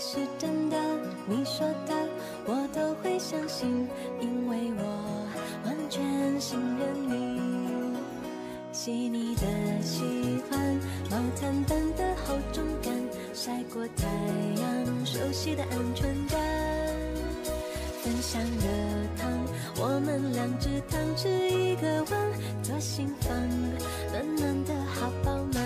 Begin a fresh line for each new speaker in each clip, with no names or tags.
是真的，你说的我都会相信，因为我完全信任你。细腻的喜欢，毛毯般的厚重感，晒过太阳，熟悉的安全感，分享热汤，我们两只汤匙一个碗，左心房暖暖的好饱满。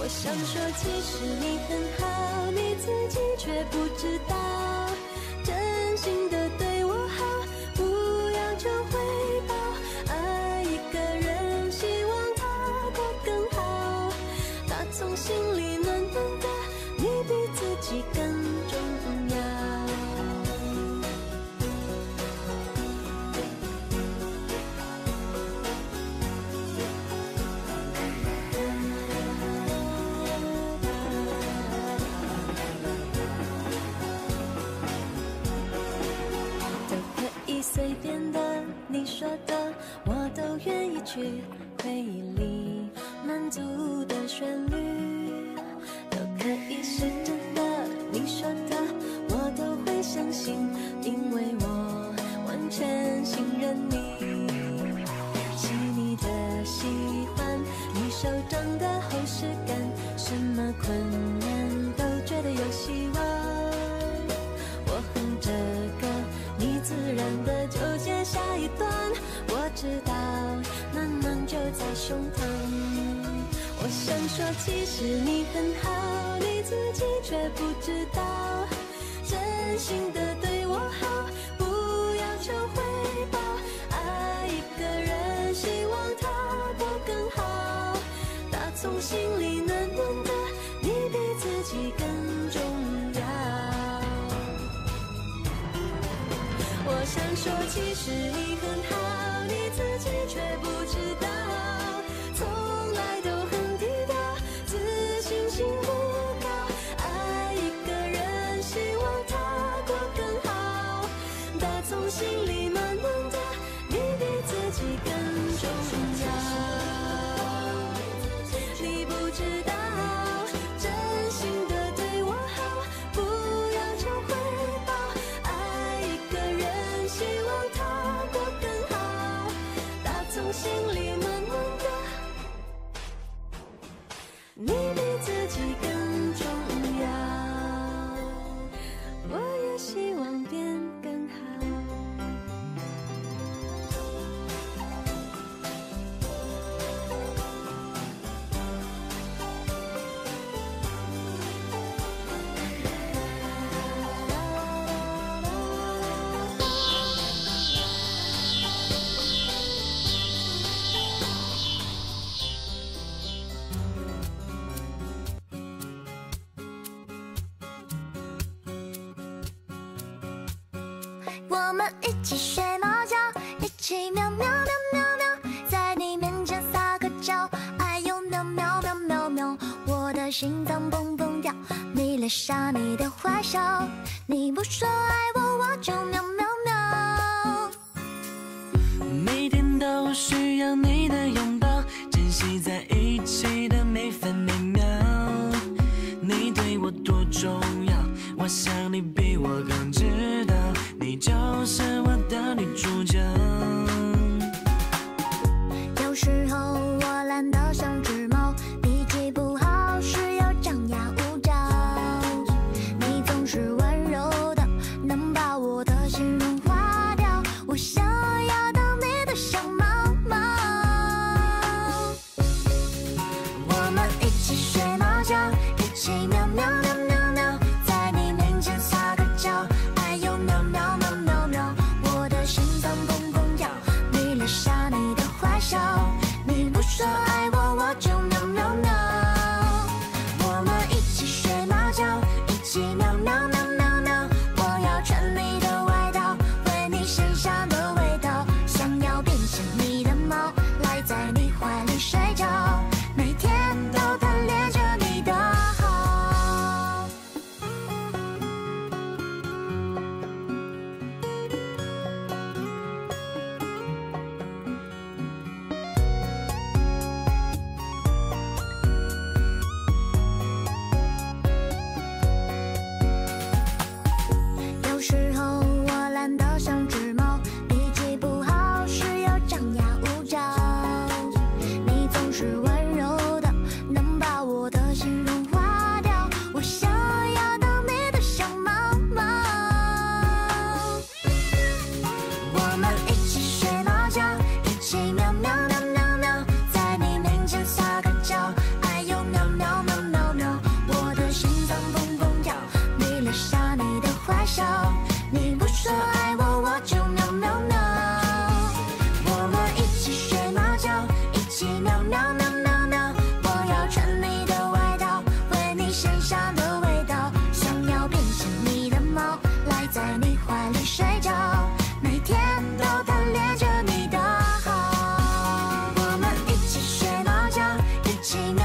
我想说，其实你很好，你。你却不知道去回忆里满足的旋律都可以是其实你很好你自己却不知道真心的对我好不要求回报爱一个人希望他过更好打从心里暖暖的你比自己更重要我想说其实你很好你自己却不
時間想你的
坏笑你不说一